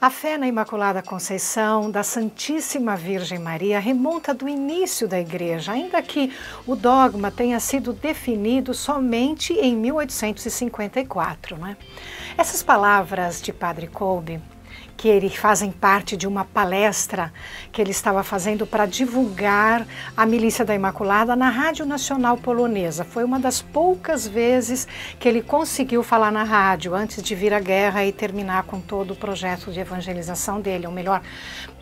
A fé na Imaculada Conceição da Santíssima Virgem Maria remonta do início da Igreja, ainda que o dogma tenha sido definido somente em 1854. Né? Essas palavras de Padre Kolbe que ele fazem parte de uma palestra que ele estava fazendo para divulgar a Milícia da Imaculada na Rádio Nacional Polonesa. Foi uma das poucas vezes que ele conseguiu falar na rádio antes de vir a guerra e terminar com todo o projeto de evangelização dele, ou melhor,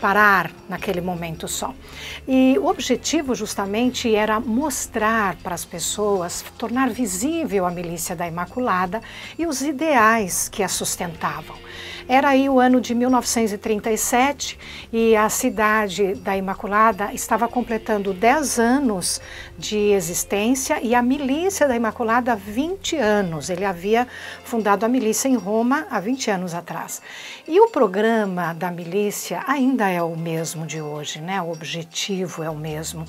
parar naquele momento só. E o objetivo justamente era mostrar para as pessoas, tornar visível a Milícia da Imaculada e os ideais que a sustentavam. Era aí o ano de 1937 e a cidade da Imaculada estava completando 10 anos de existência e a milícia da Imaculada 20 anos. Ele havia fundado a milícia em Roma há 20 anos atrás. E o programa da milícia ainda é o mesmo de hoje, né? O objetivo é o mesmo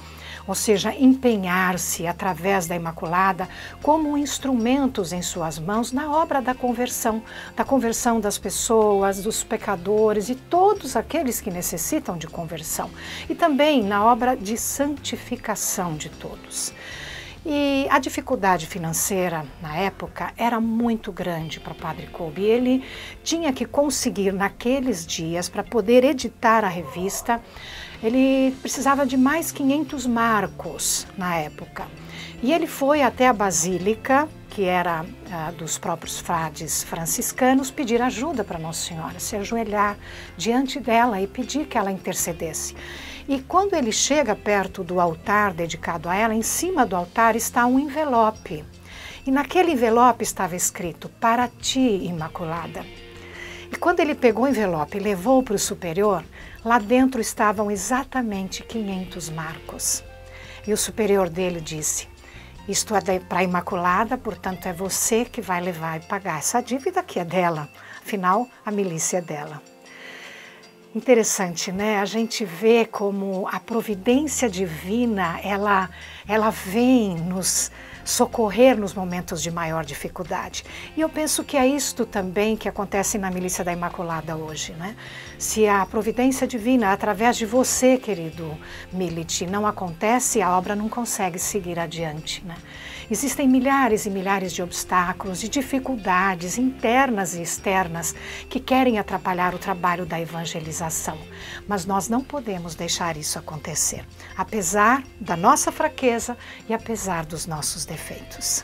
ou seja, empenhar-se através da Imaculada como instrumentos em suas mãos na obra da conversão, da conversão das pessoas, dos pecadores e todos aqueles que necessitam de conversão, e também na obra de santificação de todos. E a dificuldade financeira na época era muito grande para Padre Kolbe. Ele tinha que conseguir naqueles dias para poder editar a revista ele precisava de mais 500 marcos na época. E ele foi até a Basílica, que era ah, dos próprios frades franciscanos, pedir ajuda para Nossa Senhora, se ajoelhar diante dela e pedir que ela intercedesse. E quando ele chega perto do altar dedicado a ela, em cima do altar está um envelope. E naquele envelope estava escrito: Para ti, Imaculada. E quando ele pegou o envelope e levou para o superior, lá dentro estavam exatamente 500 marcos. E o superior dele disse: Isto é para a Imaculada, portanto é você que vai levar e pagar essa dívida que é dela. Afinal, a milícia é dela. Interessante, né? A gente vê como a providência divina, ela, ela vem nos socorrer nos momentos de maior dificuldade. E eu penso que é isto também que acontece na Milícia da Imaculada hoje, né? Se a providência divina, através de você, querido Milite, não acontece, a obra não consegue seguir adiante, né? Existem milhares e milhares de obstáculos, de dificuldades internas e externas que querem atrapalhar o trabalho da evangelização, mas nós não podemos deixar isso acontecer, apesar da nossa fraqueza e apesar dos nossos defeitos.